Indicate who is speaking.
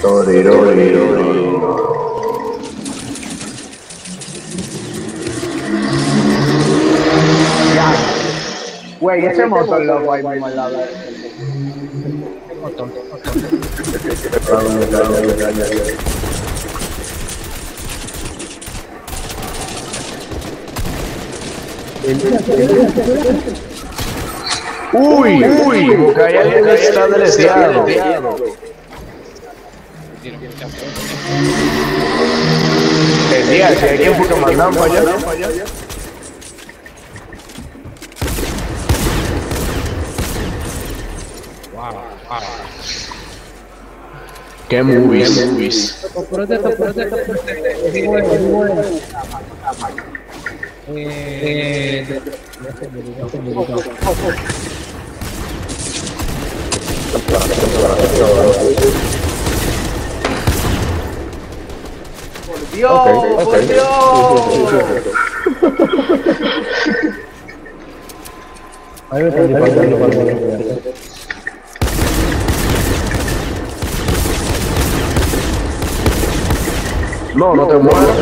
Speaker 1: Torero, torero.
Speaker 2: Ya. Güey, ese motor loco ahí mismo al lado.
Speaker 1: Uy, uy, porque hay alguien deseado. El día, si hay para allá. Qué movies, qué movies.
Speaker 3: Protesta, eh,
Speaker 2: Dios,
Speaker 1: Ok,
Speaker 2: por. Dios.
Speaker 3: Ahí me.
Speaker 1: No, no te mueras.